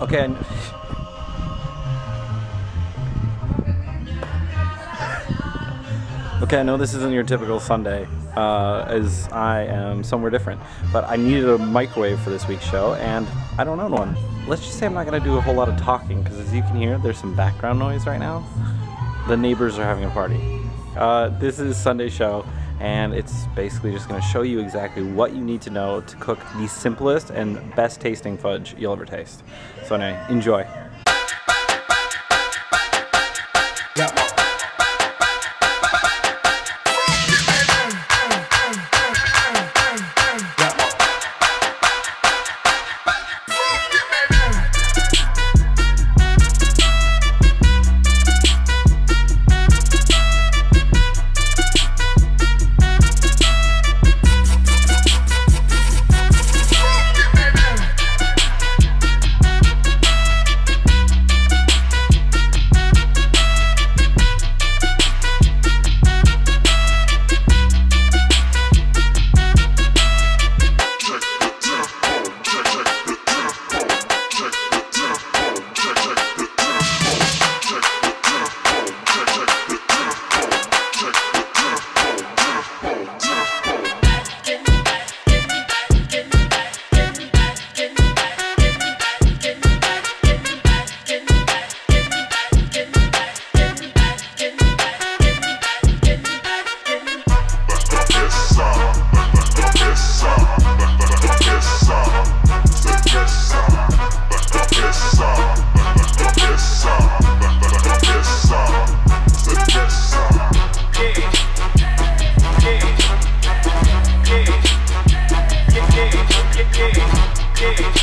Okay. and- Okay, I know this isn't your typical Sunday, uh, as I am somewhere different, but I needed a microwave for this week's show, and I don't own one. Let's just say I'm not going to do a whole lot of talking, because as you can hear, there's some background noise right now. The neighbors are having a party. Uh, this is Sunday show, and it's basically just going to show you exactly what you need to know to cook the simplest and best tasting fudge you'll ever taste. So anyway, enjoy. Yeah.